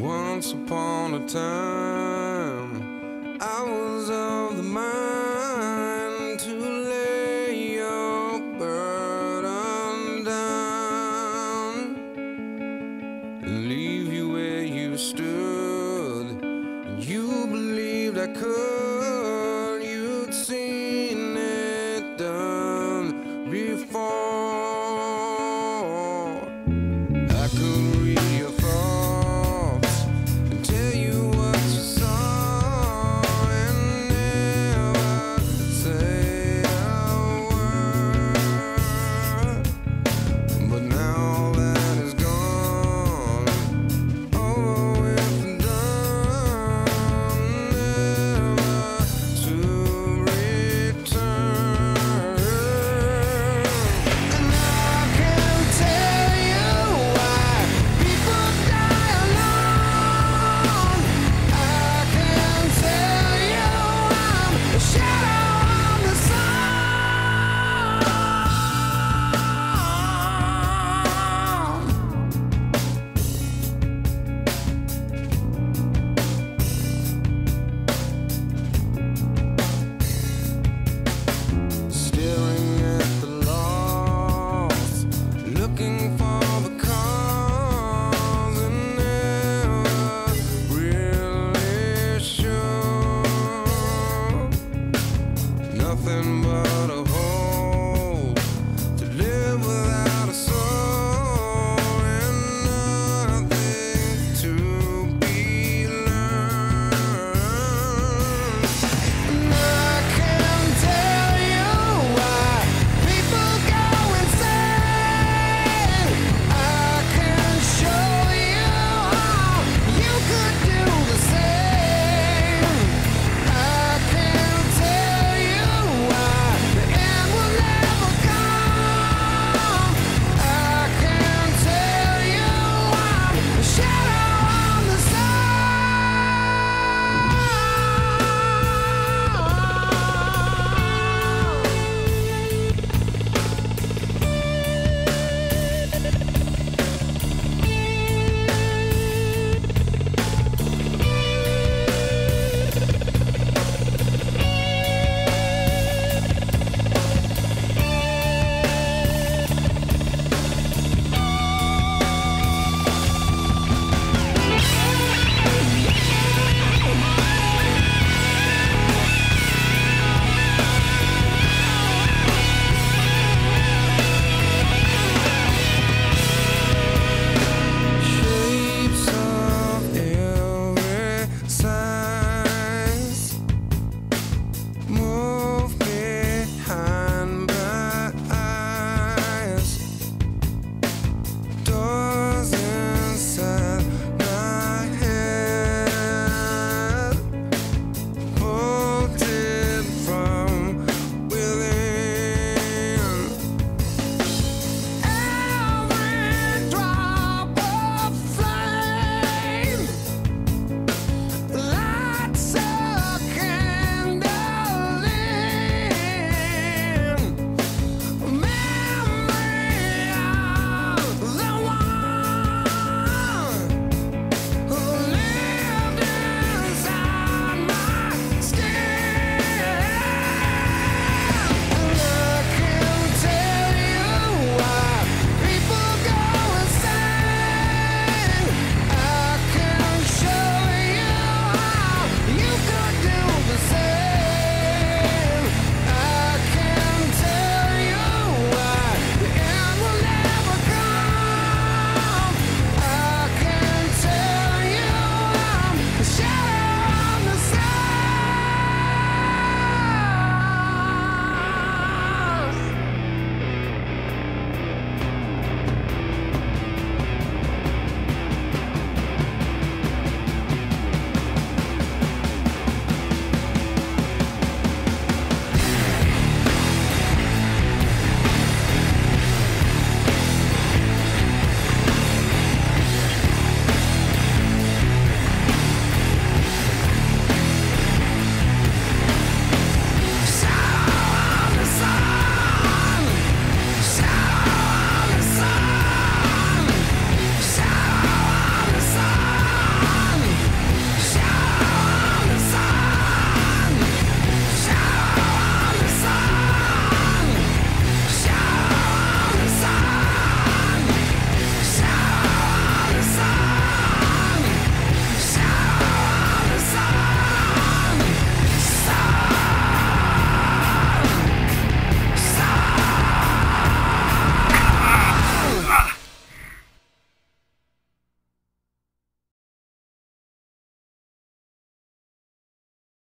Once upon a time, I was of the mind to lay your burden down and leave you where you stood. I could, you'd seen it done before.